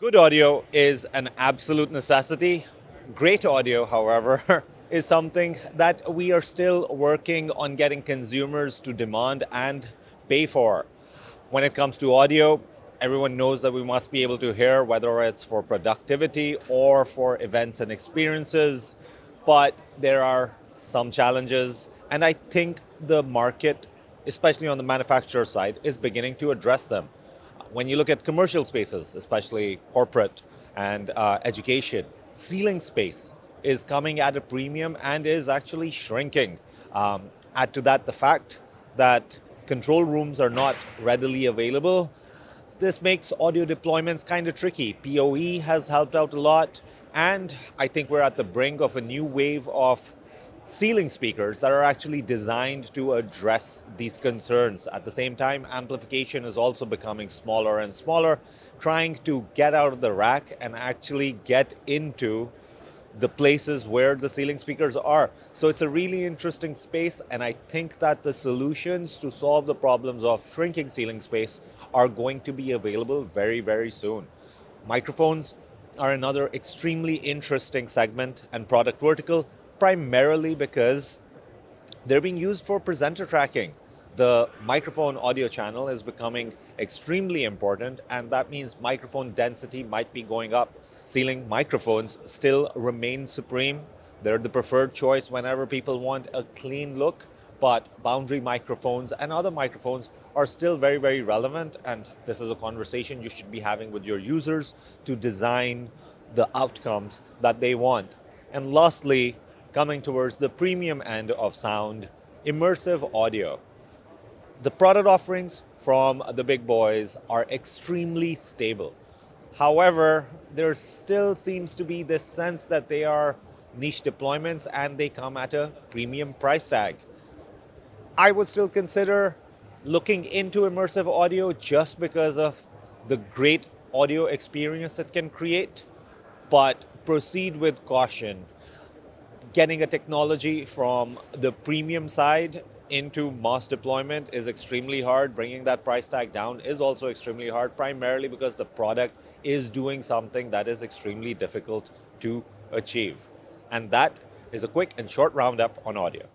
Good audio is an absolute necessity. Great audio, however, is something that we are still working on getting consumers to demand and pay for. When it comes to audio, everyone knows that we must be able to hear, whether it's for productivity or for events and experiences. But there are some challenges, and I think the market, especially on the manufacturer side, is beginning to address them when you look at commercial spaces, especially corporate and uh, education, ceiling space is coming at a premium and is actually shrinking. Um, add to that the fact that control rooms are not readily available. This makes audio deployments kind of tricky. PoE has helped out a lot, and I think we're at the brink of a new wave of ceiling speakers that are actually designed to address these concerns. At the same time, amplification is also becoming smaller and smaller, trying to get out of the rack and actually get into the places where the ceiling speakers are. So it's a really interesting space, and I think that the solutions to solve the problems of shrinking ceiling space are going to be available very, very soon. Microphones are another extremely interesting segment and product vertical primarily because they're being used for presenter tracking. The microphone audio channel is becoming extremely important, and that means microphone density might be going up. Ceiling microphones still remain supreme. They're the preferred choice whenever people want a clean look, but boundary microphones and other microphones are still very, very relevant. And this is a conversation you should be having with your users to design the outcomes that they want. And lastly, coming towards the premium end of sound, immersive audio. The product offerings from the big boys are extremely stable. However, there still seems to be this sense that they are niche deployments and they come at a premium price tag. I would still consider looking into immersive audio just because of the great audio experience it can create, but proceed with caution getting a technology from the premium side into mass deployment is extremely hard. Bringing that price tag down is also extremely hard, primarily because the product is doing something that is extremely difficult to achieve. And that is a quick and short roundup on audio.